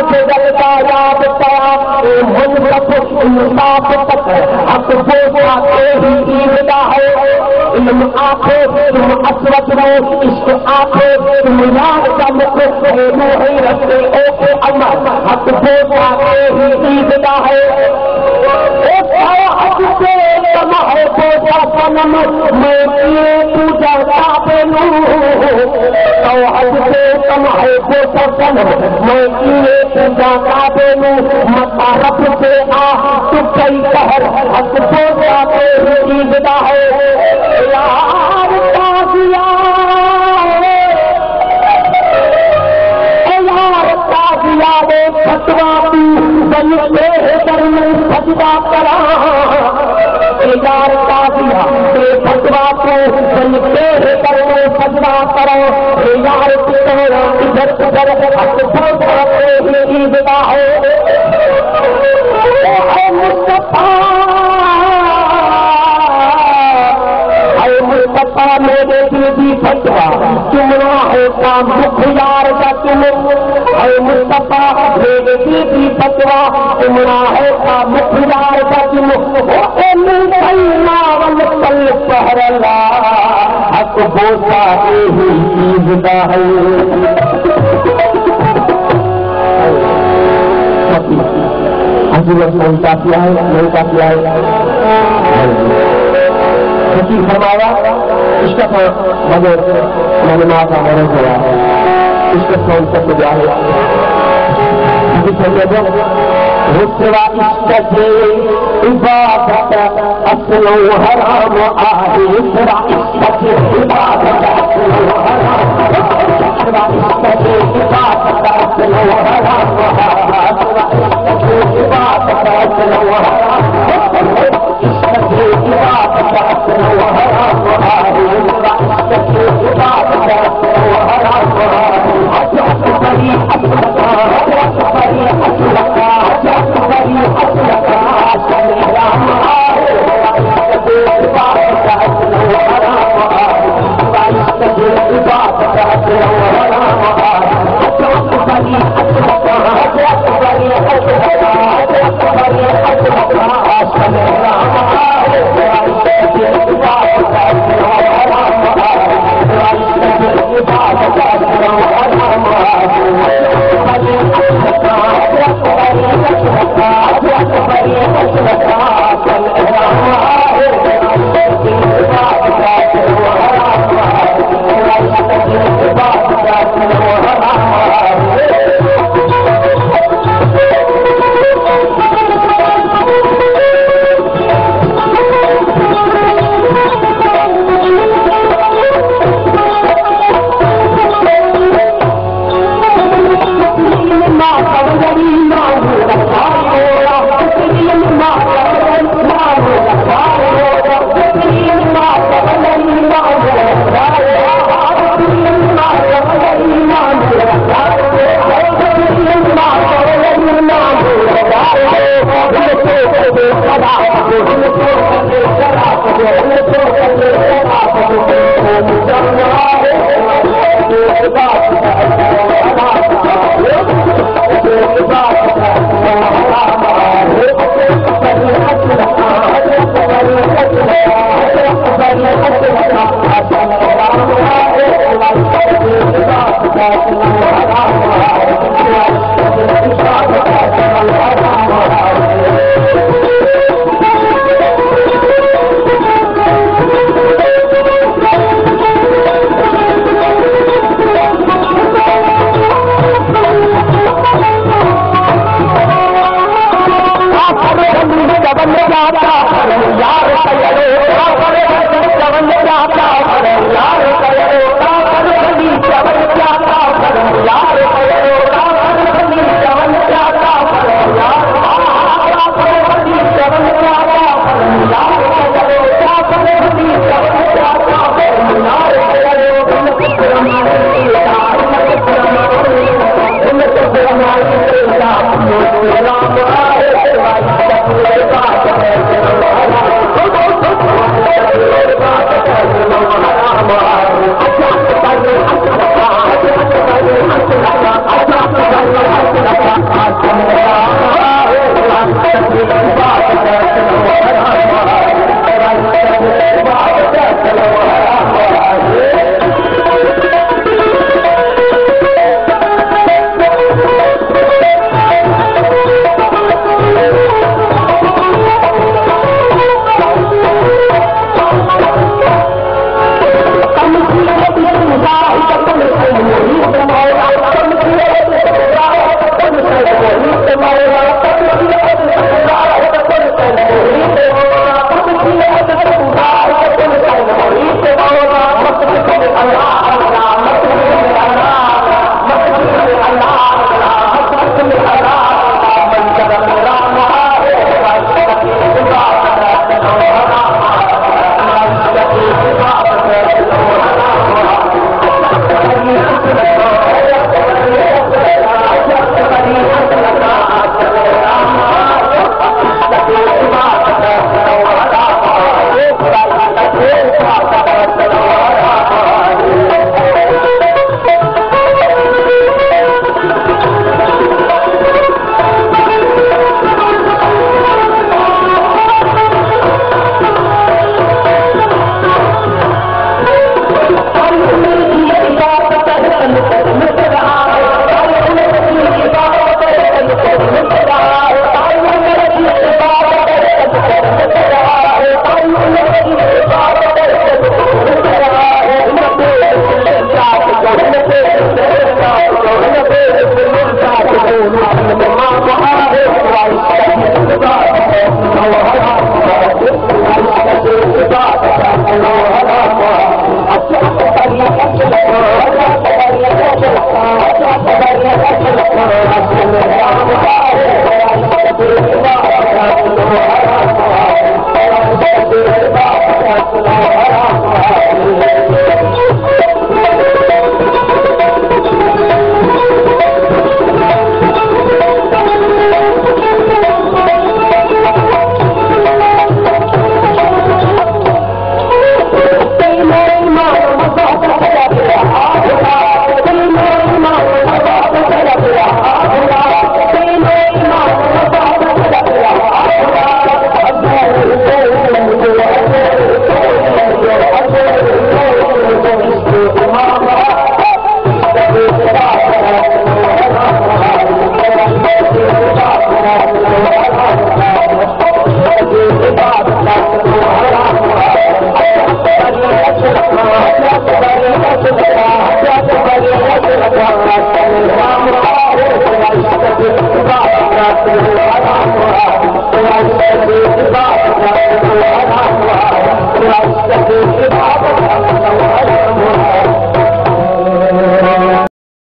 یار بدل گا ملک انصاف تک حق آتے ہی عیدگاہ ہے۔ علم آنکھیں تم اسود رہو عشق آنکھیں تم کا رکھتے او کے امر حق بو آتے ہی عیدگاہ ہے۔ جنم میں کیے پوجا پہ تو حج سے پوجا کعبے میں مطالب سے آ تو کئی کہر حق پوجا پہ عیدگاہ ہے یار تازیا یار تازیا وہ فتوا پی بنتے در میں سجدہ کرا یار تازیا بے فتوا کو بنتے در میں سجدہ کرو۔ یار کتنا ادھر ادھر حق پوجا پہ عیدگاہ ہے مصطفیٰ مصطفیٰ میرے دل کی فتوا چمنا ہے کام یار کا تم اے مصطفیٰ، میرے دل کی فتوا چمنا ہے کام یار کا تم اے پل حق ہی چیز ہے۔ حضور ہے ہے۔ فرمایا اس کا مگر میں کا ہوا اس کا کون سب کو جائے عبادت اصل حرام آہی عبادت اصل حرام عبادت اصل حرام عبادت اصل حرام سدا هن سوچندي صاف اوه بابا اوه